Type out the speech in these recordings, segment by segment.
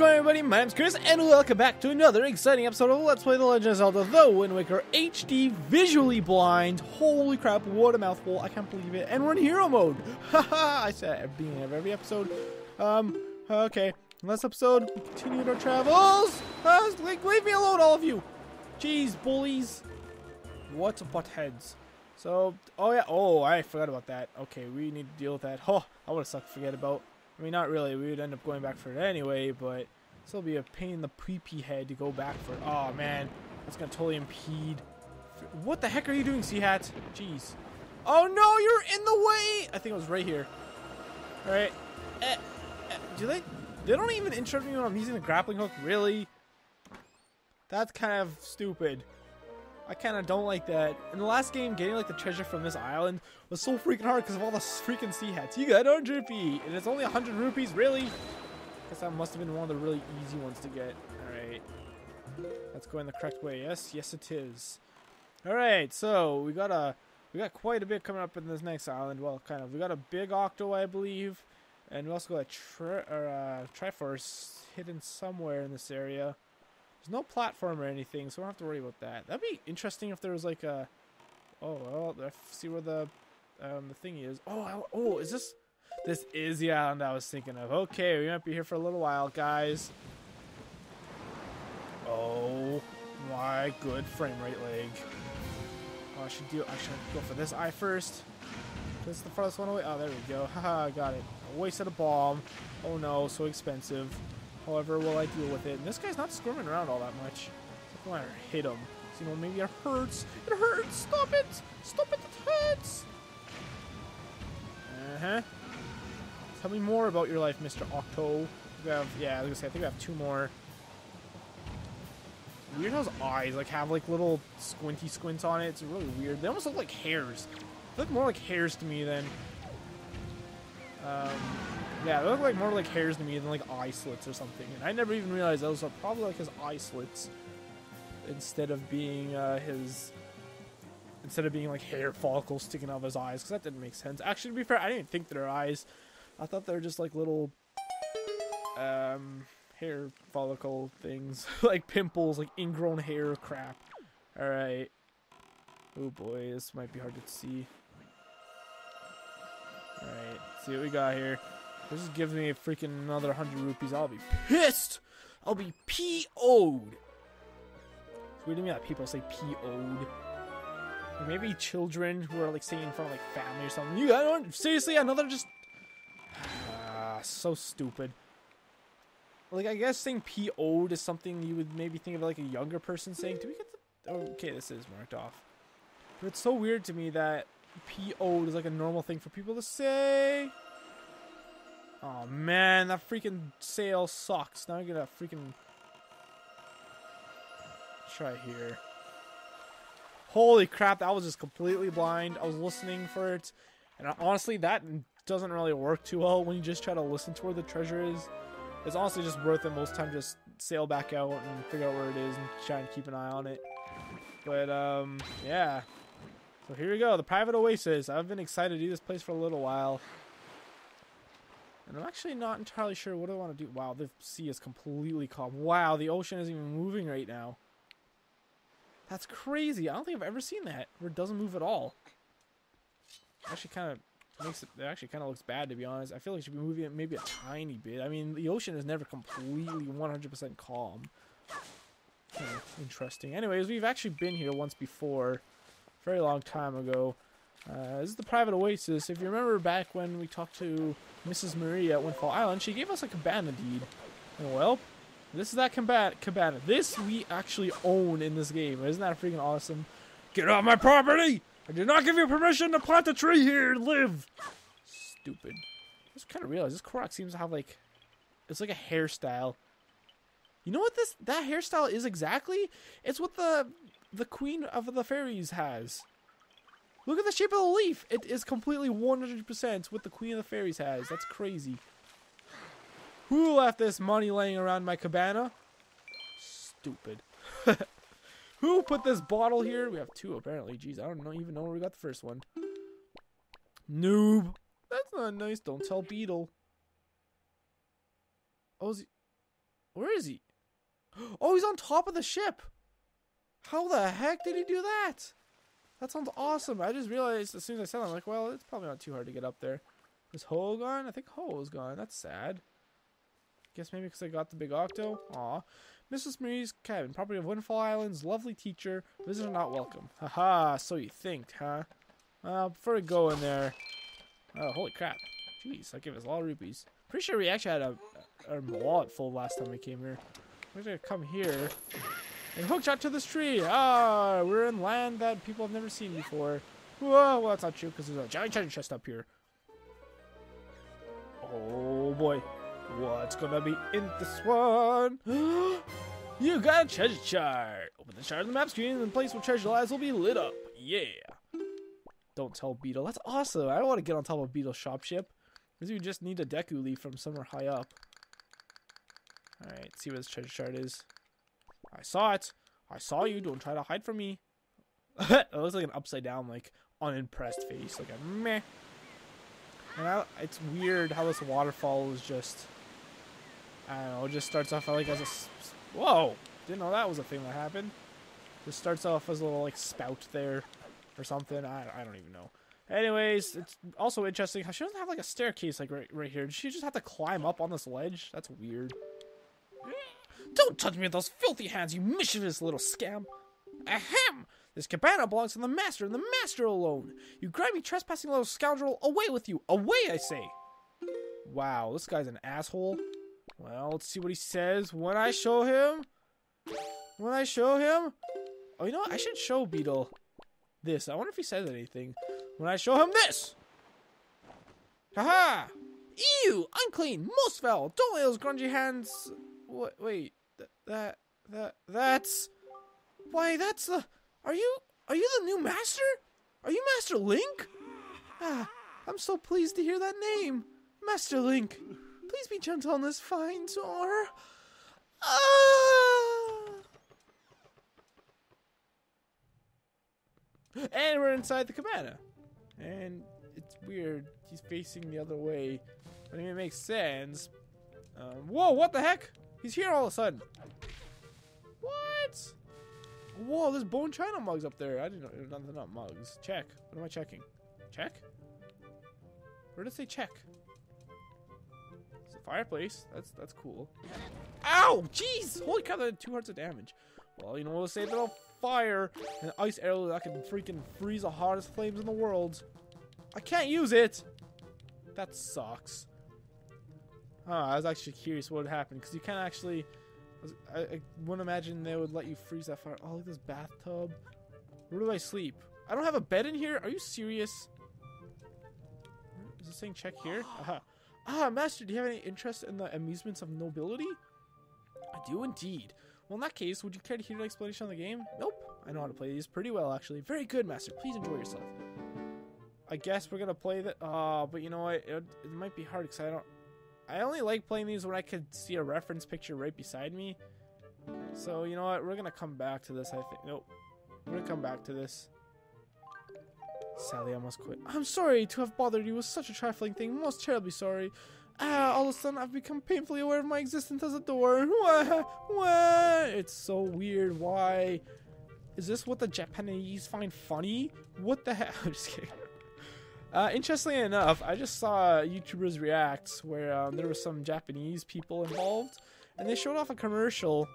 going everybody? My name's Chris, and welcome back to another exciting episode of Let's Play The Legend of Zelda The Wind Waker HD Visually Blind. Holy crap, what a mouthful. I can't believe it. And we're in hero mode. Haha, I said at the beginning of every episode. Um, okay. Last episode, we continued our travels. Uh, like, leave me alone, all of you. Jeez, bullies. What buttheads. So, oh yeah, oh, I forgot about that. Okay, we need to deal with that. Oh, I would have sucked forget about. I mean, not really. We would end up going back for it anyway, but still be a pain in the pee-pee head to go back for it. Oh, man. That's going to totally impede. What the heck are you doing, Sea-Hat? Jeez. Oh, no, you're in the way. I think it was right here. All right. Eh, eh, do they? They don't even interrupt me when I'm using the grappling hook? Really? That's kind of stupid. I kind of don't like that. In the last game, getting like the treasure from this island was so freaking hard because of all the freaking Sea-Hats. You got 100 rupee, and it's only 100 rupees, really? Guess that must have been one of the really easy ones to get. Alright. That's going the correct way. Yes, yes it is. Alright, so we got a we got quite a bit coming up in this next island. Well, kind of. We got a big Octo, I believe. And we also got a tri or, uh, Triforce hidden somewhere in this area. There's no platform or anything, so we don't have to worry about that. That'd be interesting if there was like a... Oh, well, let's see where the um, the thing is. Oh, oh, is this... This is the island I was thinking of. Okay, we might be here for a little while, guys. Oh, my good frame rate leg. Oh, I should do... I should go for this eye first. This is the farthest one away. Oh, there we go. Haha, got it. I wasted a bomb. Oh no, so expensive. However, will I deal with it? And this guy's not squirming around all that much. So I hit him. So, you know, maybe it hurts. It hurts. Stop it. Stop it. It hurts. Uh-huh. Tell me more about your life, Mr. Octo. We have, yeah, I was gonna say, I think we have two more. Weird how his eyes, like, have, like, little squinty squints on it. It's really weird. They almost look like hairs. They look more like hairs to me than... Um, yeah, they look like more like hairs to me than like eye slits or something. And I never even realized those are probably like his eye slits instead of being uh, his instead of being like hair follicles sticking out of his eyes because that didn't make sense. Actually, to be fair, I didn't think they're eyes. I thought they were just like little um, hair follicle things, like pimples, like ingrown hair crap. All right. Oh boy, this might be hard to see. All right, see what we got here. This just gives me a freaking another 100 rupees. I'll be pissed. I'll be PO'd. It's weird to me that people say PO'd. Or maybe children who are like saying in front of like family or something. You got seriously another just ah, so stupid. Like I guess saying PO'd is something you would maybe think of like a younger person saying. Do we get the? Okay, this is marked off. But it's so weird to me that PO'd is like a normal thing for people to say. Oh man, that freaking sail sucks. Now I gotta freaking try here. Holy crap, that was just completely blind. I was listening for it, and honestly, that doesn't really work too well when you just try to listen to where the treasure is. It's honestly just worth it most time just sail back out and figure out where it is and try and keep an eye on it. But um, yeah. So here we go, the private oasis. I've been excited to do this place for a little while. And I'm actually not entirely sure what I want to do. Wow, the sea is completely calm. Wow, the ocean isn't even moving right now. That's crazy. I don't think I've ever seen that where it doesn't move at all. Actually, kind of makes it. It actually kind of looks bad to be honest. I feel like it should be moving it maybe a tiny bit. I mean, the ocean is never completely 100% calm. Hmm, interesting. Anyways, we've actually been here once before, very long time ago. Uh, this is the private oasis. If you remember back when we talked to Mrs. Maria at Windfall Island, she gave us a cabana deed. And well, this is that combat cabana. This we actually own in this game. Isn't that freaking awesome? Get off my property! I did not give you permission to plant a tree here and live! Stupid. I just kind of realized this Korok seems to have like, it's like a hairstyle. You know what this, that hairstyle is exactly? It's what the, the Queen of the Fairies has. Look at the shape of the leaf. It is completely 100% what the Queen of the Fairies has. That's crazy. Who left this money laying around my cabana? Stupid. Who put this bottle here? We have two apparently. Jeez, I don't know, even know where we got the first one. Noob. That's not nice. Don't tell Beetle. Oh, is he... Where is he? Oh, he's on top of the ship. How the heck did he do that? That sounds awesome. I just realized as soon as I said it, I'm like, well, it's probably not too hard to get up there. Is Ho gone? I think Ho is gone. That's sad. Guess maybe because I got the big octo. Aw. Mrs. Marie's cabin, property of Windfall Islands, lovely teacher. Visitor not welcome. Haha, so you think, huh? Uh, before we go in there. Oh, holy crap. Jeez, that gave us a lot of rupees. Pretty sure we actually had a, a wallet full last time we came here. We're gonna come here and hook shot to this tree. Ah, we're in land that people have never seen before. Whoa, well that's not true because there's a giant treasure chest up here. Oh boy, what's gonna be in this one? you got a treasure chart. Open the chart on the map screen and the place where treasure lies will be lit up. Yeah. Don't tell Beetle. That's awesome. I want to get on top of Beetle's shop ship. Because you just need a Deku leaf from somewhere high up. Alright, see where this treasure chart is. I saw it. I saw you. Don't try to hide from me. it looks like an upside down, like, unimpressed face. Like a meh. And I, it's weird how this waterfall is just... I don't know, it just starts off like as a... Whoa! Didn't know that was a thing that happened. Just starts off as a little, like, spout there. Or something. I, I don't even know. Anyways, it's also interesting how she doesn't have, like, a staircase, like, right, right here. Does she just have to climb up on this ledge? That's weird. Don't touch me with those filthy hands, you mischievous little scamp! Ahem! This cabana belongs to the master and the master alone. You grimy trespassing little scoundrel, away with you! Away, I say! Wow, this guy's an asshole. Well, let's see what he says when I show him. When I show him. Oh, you know what? I should show Beetle this. I wonder if he says anything. When I show him this. Haha! Ew! Unclean! Most foul! Don't let those grungy hands... What? Wait. Th that... That... That's... Why, that's the... Are you... Are you the new master? Are you Master Link? Ah, I'm so pleased to hear that name. Master Link. Please be gentle on this fine door. Ah! And we're inside the cabana. And it's weird. He's facing the other way. I mean, it makes sense. Um, whoa, what the heck? He's here all of a sudden. What? Whoa, there's bone china mugs up there. I didn't know. Nothing, not mugs. Check. What am I checking? Check? Where did it say check? It's a fireplace. That's that's cool. Ow! Jeez! Holy cow, that two hearts of damage. Well, you know what? I say little fire and ice arrow that can freaking freeze the hottest flames in the world. I can't use it. That sucks. Huh, I was actually curious what would happen because you can't actually. I, I wouldn't imagine they would let you freeze that fire. Oh, look at this bathtub. Where do I sleep? I don't have a bed in here. Are you serious? Is it saying check here? Aha. Ah, master, do you have any interest in the amusements of nobility? I do indeed. Well, in that case, would you care to hear an explanation on the game? Nope. I know how to play these pretty well, actually. Very good, master. Please enjoy yourself. I guess we're gonna play that. Oh, but you know what? It, it might be hard because I don't. I only like playing these when I could see a reference picture right beside me. So you know what? We're gonna come back to this. I think. Nope. We're gonna come back to this. Sally almost quit. I'm sorry to have bothered you with such a trifling thing. Most terribly sorry. Ah, all of a sudden I've become painfully aware of my existence as a door. It's so weird. Why? Is this what the Japanese find funny? What the heck? I'm just kidding. Uh, interestingly enough, I just saw YouTubers react where um, there were some Japanese people involved, and they showed off a commercial.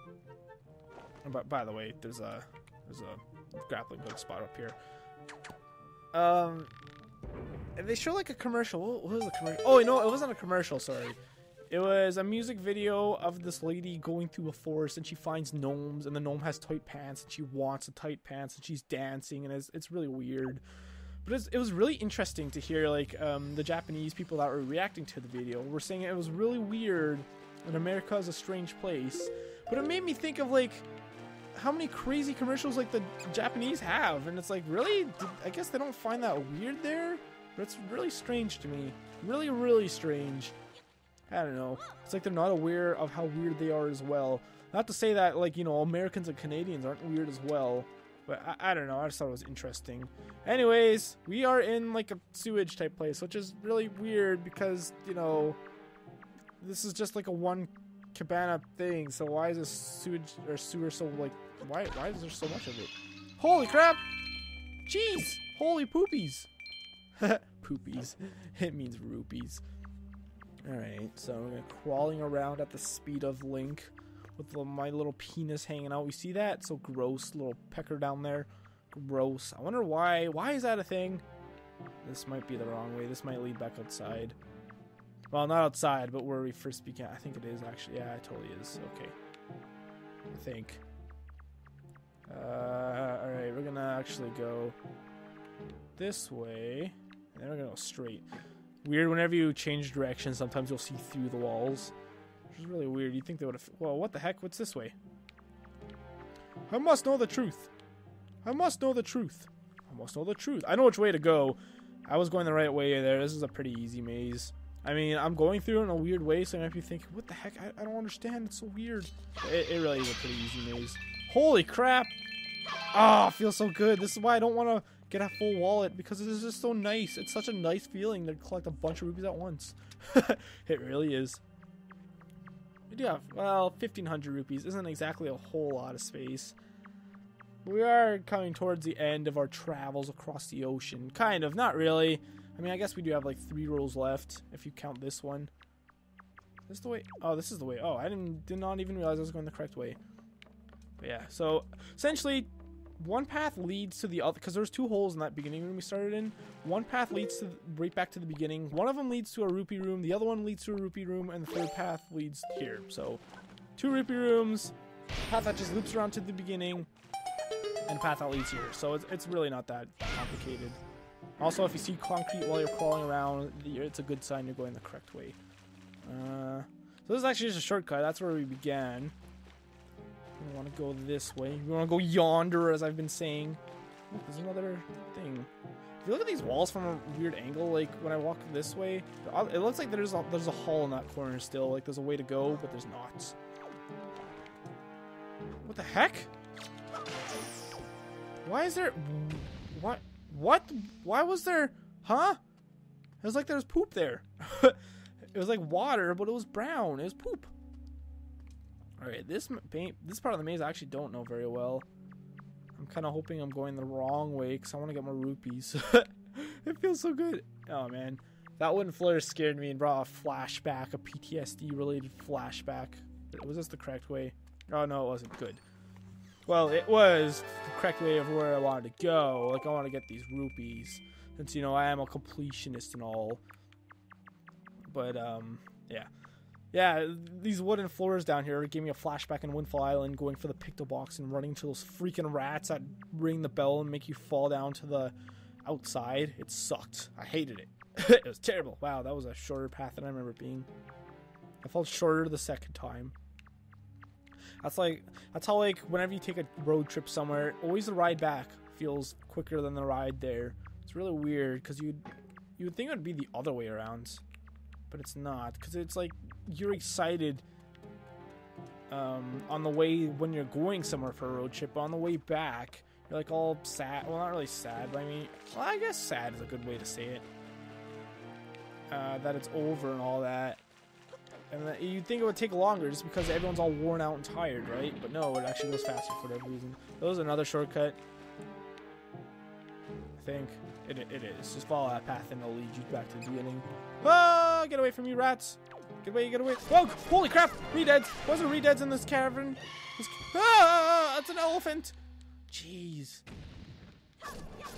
But by the way, there's a there's a grappling hook spot up here. Um, and they show like a commercial. What, what was the commercial? Oh, no, it wasn't a commercial. Sorry, it was a music video of this lady going through a forest and she finds gnomes, and the gnome has tight pants, and she wants the tight pants, and she's dancing, and it's it's really weird. But it was, it was really interesting to hear like um, the Japanese people that were reacting to the video were saying it was really weird, and America is a strange place. But it made me think of like how many crazy commercials like the Japanese have, and it's like really, I guess they don't find that weird there. But it's really strange to me. Really, really strange. I don't know. It's like they're not aware of how weird they are as well. Not to say that like you know Americans and Canadians aren't weird as well. But I, I, don't know. I just thought it was interesting. Anyways, we are in like a sewage type place, which is really weird because, you know, this is just like a one cabana thing. So why is this sewage or sewer so like? Why why is there so much of it? Holy crap! Jeez! Holy poopies! poopies. It means rupees. Alright, so we're crawling around at the speed of Link with my little penis hanging out. We see that? So gross. Little pecker down there. Gross. I wonder why. Why is that a thing? This might be the wrong way. This might lead back outside. Well, not outside, but where we first began. I think it is actually. Yeah, it totally is. Okay. I think. Uh, Alright, we're gonna actually go this way. And then we're gonna go straight. Weird, whenever you change direction, sometimes you'll see through the walls. Is really weird. You'd think they would have... Well, what the heck? What's this way? I must know the truth. I must know the truth. I must know the truth. I know which way to go. I was going the right way there. This is a pretty easy maze. I mean, I'm going through it in a weird way, so I might be thinking, what the heck? I, I don't understand. It's so weird. It, it really is a pretty easy maze. Holy crap! Ah, oh, feels so good. This is why I don't want to get a full wallet because it is just so nice. It's such a nice feeling to collect a bunch of rupees at once. it really is. We do have, well, 1500 rupees isn't exactly a whole lot of space. We are coming towards the end of our travels across the ocean. Kind of, not really. I mean, I guess we do have like three rolls left if you count this one. Is this the way? Oh, this is the way. Oh, I didn't did not even realize I was going the correct way. But yeah, so essentially one path leads to the other because there's two holes in that beginning room we started in. One path leads to right back to the beginning. One of them leads to a rupee room. The other one leads to a rupee room, and the third path leads here. So, two rupee rooms. Path that just loops around to the beginning, and path that leads here. So it's it's really not that complicated. Also, if you see concrete while you're crawling around, it's a good sign you're going the correct way. Uh, so this is actually just a shortcut. That's where we began. We want to go this way. We want to go yonder, as I've been saying. There's another thing. If you look at these walls from a weird angle, like when I walk this way, it looks like there's a, there's a hole in that corner still. Like there's a way to go, but there's not. What the heck? Why is there... What? What? Why was there... Huh? It was like there was poop there. it was like water, but it was brown. It was poop. Alright, this this part of the maze I actually don't know very well. I'm kind of hoping I'm going the wrong way because I want to get more rupees. it feels so good. Oh, man. That wooden floor scared me and brought a flashback, a PTSD-related flashback. Was this the correct way? Oh, no, it wasn't. Good. Well, it was the correct way of where I wanted to go. Like, I want to get these rupees. Since, you know, I am a completionist and all. But, um, yeah. Yeah, these wooden floors down here gave me a flashback in Windfall Island going for the picto box and running to those freaking rats that ring the bell and make you fall down to the outside. It sucked. I hated it. it was terrible. Wow, that was a shorter path than I remember being. I felt shorter the second time. That's like that's how like whenever you take a road trip somewhere, always the ride back feels quicker than the ride there. It's really weird because you you would think it would be the other way around but it's not because it's like you're excited um, on the way when you're going somewhere for a road trip, on the way back, you're like all sad. Well, not really sad, but I mean, well, I guess sad is a good way to say it. Uh, that it's over and all that. And that you'd think it would take longer just because everyone's all worn out and tired, right? But no, it actually goes faster for whatever reason. That was another shortcut. I think. It, it is. Just follow that path and it'll lead you back to the beginning. Ah! Get away from me, rats! Get away, get away. Whoa! Holy crap! Redeads! Was there redeads in this cavern? This, ah! That's an elephant! Jeez.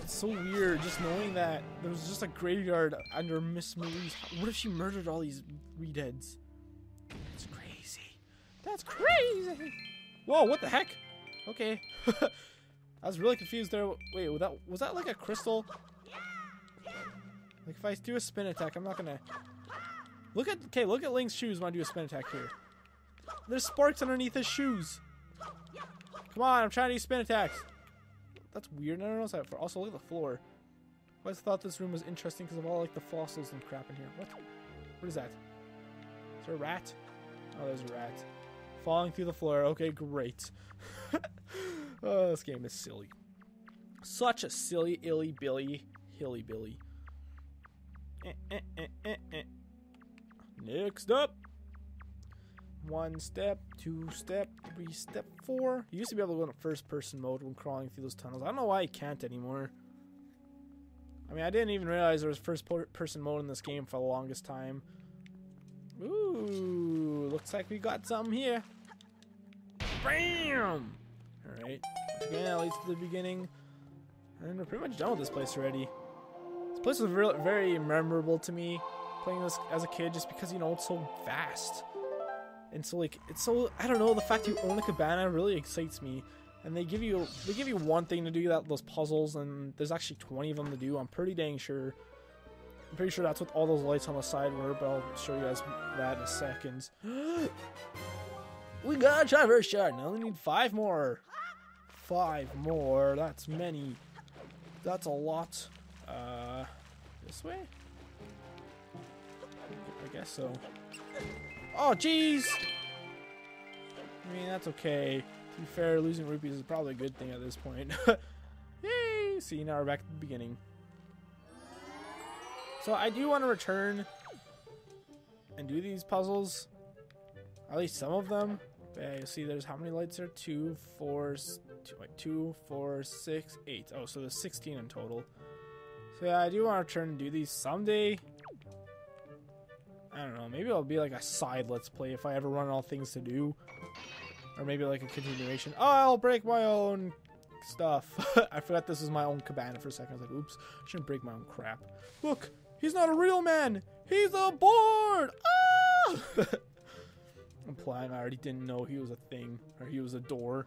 It's so weird just knowing that there was just a graveyard under Miss Marie's What if she murdered all these redeads? That's crazy. That's crazy! Whoa, what the heck? Okay. I was really confused there. Wait, was that, was that like a crystal? Like if I do a spin attack, I'm not gonna... Look at, okay, look at Link's shoes when I do a spin attack here. There's sparks underneath his shoes. Come on, I'm trying to use spin attacks. That's weird. I don't know that for. Also, look at the floor. I always thought this room was interesting because of all like the fossils and crap in here. What? What is that? Is there a rat? Oh, there's a rat. Falling through the floor. Okay, great. oh, this game is silly. Such a silly, illy billy, hilly billy. Eh, eh, eh, Next up, One step, two step, three step, four. You used to be able to go in first person mode when crawling through those tunnels. I don't know why you can't anymore. I mean, I didn't even realize there was first person mode in this game for the longest time. Ooh, looks like we got something here. Bam! Alright, again, at least to the beginning. And we're pretty much done with this place already. This place was very memorable to me, playing this as a kid, just because, you know, it's so vast. And so, like, it's so, I don't know, the fact you own a cabana really excites me. And they give you, they give you one thing to do, that those puzzles, and there's actually 20 of them to do, I'm pretty dang sure. I'm pretty sure that's what all those lights on the side were, but I'll show you guys that in a second. we got a Triforce shard. Now we need five more. Five more. That's many. That's a lot. Uh, this way? Guess so. Oh, jeez! I mean, that's okay. To be fair, losing rupees is probably a good thing at this point. Yay! See, now we're back at the beginning. So I do want to return and do these puzzles. At least some of them. Yeah, you see there's how many lights there? Two, four, two, wait, two, four, six, eight. Oh, so there's 16 in total. So yeah, I do want to return and do these someday. I don't know, maybe it'll be like a side let's play if I ever run all things to do. Or maybe like a continuation. Oh, I'll break my own stuff. I forgot this is my own cabana for a second. I was like, oops, I shouldn't break my own crap. Look, He's not a real man. He's a board. Ah! Implying I already didn't know he was a thing or he was a door.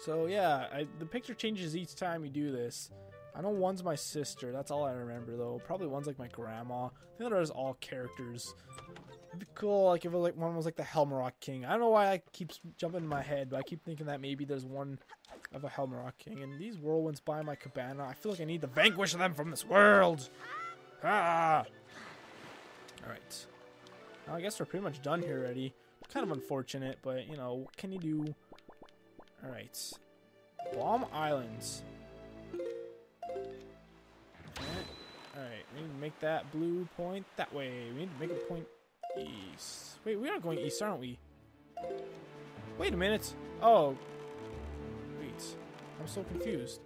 So yeah, I, the picture changes each time you do this. I know one's my sister. That's all I remember though. Probably one's like my grandma. I think there's all characters. It'd be cool like if it like one was like the Helmaroc King. I don't know why I keeps jumping in my head, but I keep thinking that maybe there's one of a Helmaroc King. And these whirlwinds by my cabana, I feel like I need to vanquish them from this world. Ah! Alright. I guess we're pretty much done here already. Kind of unfortunate, but, you know, what can you do? Alright. Bomb Islands. Alright, we need to make that blue point that way. We need to make it point east. Wait, we are going east, aren't we? Wait a minute. Oh. Wait. I'm so confused.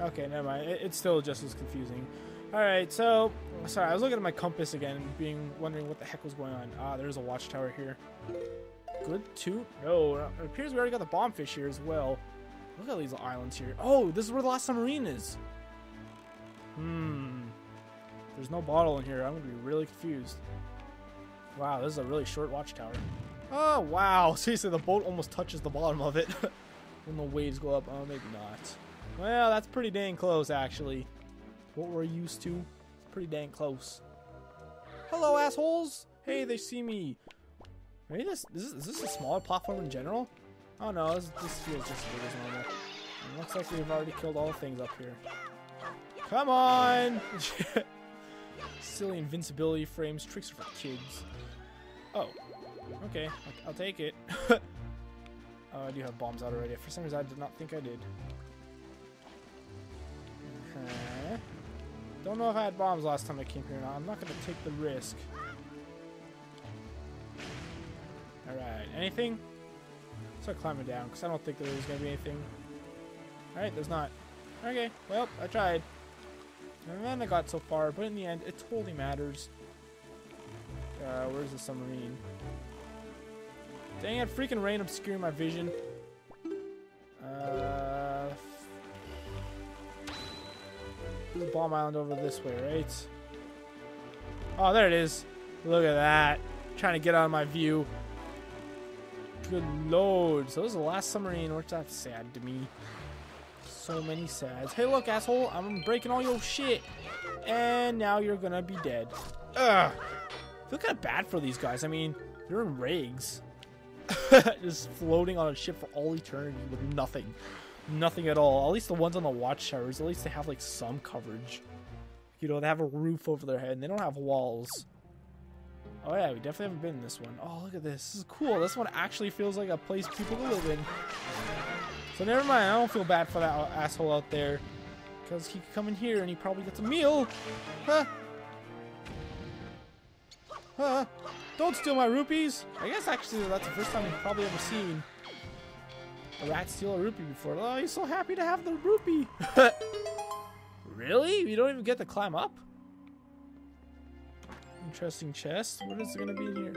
Okay, never mind. It's still just as confusing. Alright, so, sorry, I was looking at my compass again, being wondering what the heck was going on. Ah, there's a watchtower here. Good too? No, it appears we already got the bombfish here as well. Look at all these islands here. Oh, this is where the last submarine is. Hmm. There's no bottle in here. I'm going to be really confused. Wow, this is a really short watchtower. Oh, wow. Seriously, the boat almost touches the bottom of it when the waves go up. Oh, maybe not. Well, that's pretty dang close, actually what we're used to. It's pretty dang close. Hello, assholes! Hey, they see me. Maybe this, is, is this a smaller platform in general? Oh no, this, this feels just as big as normal. Looks like we've already killed all things up here. Come on! Silly invincibility frames, tricks for kids. Oh, okay, I'll, take it. oh, I do have bombs out already. For some reason, I did not think I did. Don't know if I had bombs last time I came here now. I'm not going to take the risk. Alright, anything? Start climbing down, because I don't think there's going to be anything. Alright, there's not. Okay, well, I tried. And then I got so far, but in the end, it totally matters. Uh, where's the submarine? Dang it, freaking rain obscuring my vision. Uh bomb Island over this way, right? Oh, there it is. Look at that. trying to get out of my view. Good lord. So this is the last submarine, which that's sad to me. So many sads. Hey, look, asshole. I'm breaking all your shit. And now you're gonna be dead. Ugh. I feel kind of bad for these guys. I mean, they're in rigs. Just floating on a ship for all eternity with nothing. Nothing at all. At least the ones on the watchtowers, at least they have like some coverage. You know, they have a roof over their head and they don't have walls. Oh yeah, we definitely haven't been in this one. Oh, look at this. This is cool. This one actually feels like a place people live in. So never mind. I don't feel bad for that asshole out there. Because he could come in here and he probably gets a meal. Huh. Huh? Don't steal my rupees. I guess actually that's the first time we've probably ever seen a rat steal a rupee before. Oh, he's so happy to have the rupee. really? You don't even get to climb up? Interesting chest. What is it to be in here?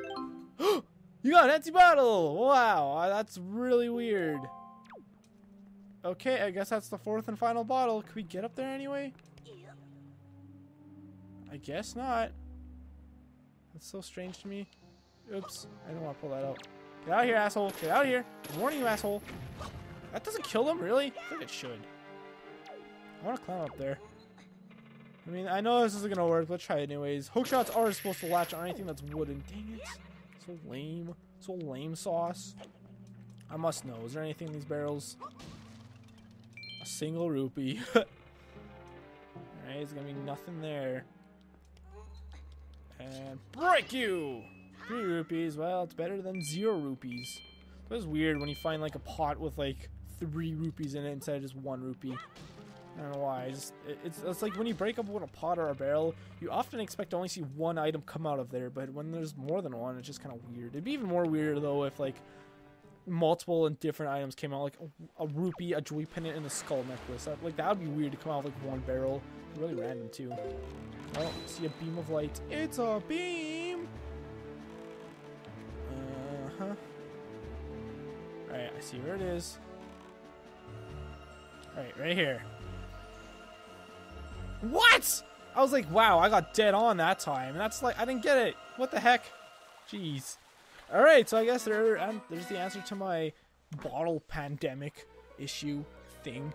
you got an empty bottle! Wow, uh, that's really weird. Okay, I guess that's the fourth and final bottle. Can we get up there anyway? I guess not. That's so strange to me. Oops, I don't want to pull that out. Get out of here, asshole. Get out of here. Good morning, you asshole. That doesn't kill them, really? I think it should. I want to climb up there. I mean, I know this isn't to work. Let's try it anyways. Hook shots are supposed to latch on anything that's wooden. Dang it. So lame. So lame sauce. I must know. Is there anything in these barrels? A single rupee. Alright, there's to be nothing there. And break you! Three rupees. Well, it's better than zero rupees. It was weird when you find like a pot with like three rupees in it instead of just one rupee. I don't know why. It's, it's, it's like when you break up with a pot or a barrel, you often expect to only see one item come out of there, but when there's more than one, it's just kind of weird. It'd be even more weird though if like multiple and different items came out, like a, a rupee, a joy pendant, and a skull necklace. That, like that would be weird to come out of like one barrel. Really random too. Oh, see a beam of light. It's a beam. Uh huh. All right, I see where it is. All right, right here. What? I was like, wow, I got dead on that time. And that's like, I didn't get it. What the heck? Jeez. All right, so I guess there, um, there's the answer to my bottle pandemic issue thing.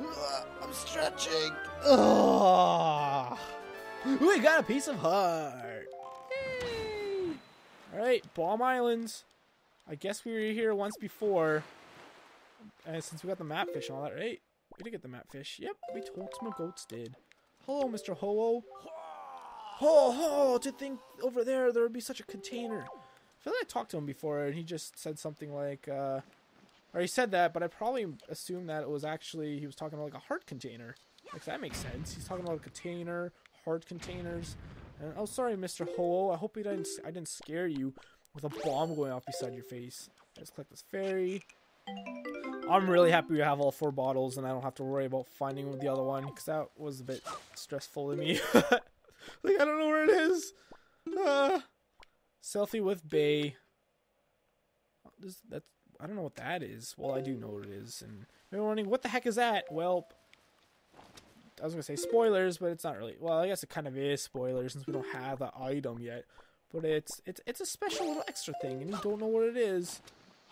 Ugh, I'm stretching. Ugh. We got a piece of heart. Yay. All right, Bomb Islands. I guess we were here once before. And since we got the map fish and all that, right? We did get the map fish. Yep, we told my goats did. Hello, Mr. Ho-Oh. Ho ho! To think over there there would be such a container. I feel like I talked to him before and he just said something like, uh, or he said that, but I probably assumed that it was actually he was talking about like a heart container. Like that makes sense. He's talking about a container, heart containers. And oh, sorry, Mr. Ho. I hope he didn't. I didn't scare you with a bomb going off beside your face. Let's collect this fairy. I'm really happy we have all four bottles and I don't have to worry about finding the other one because that was a bit stressful to me. like I don't know where it is. Uh, selfie with Bay. That's I don't know what that is. Well, I do know what it is, and you're wondering what the heck is that? Well, I was gonna say spoilers, but it's not really. Well, I guess it kind of is spoilers since we don't have the item yet. But it's it's it's a special little extra thing, and you don't know what it is.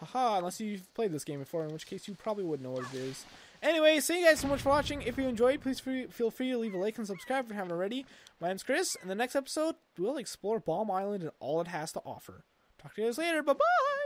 Haha, unless you've played this game before, in which case you probably would know what it is. Anyway, thank you guys so much for watching. If you enjoyed, please free, feel free to leave a like and subscribe if you haven't already. My name's Chris. and the next episode, we'll explore Bomb Island and all it has to offer. Talk to you guys later. Bye bye!